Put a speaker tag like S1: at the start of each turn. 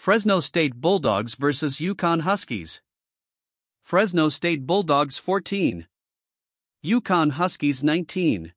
S1: Fresno State Bulldogs vs. Yukon Huskies. Fresno State Bulldogs 14. Yukon Huskies 19.